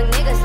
young niggas.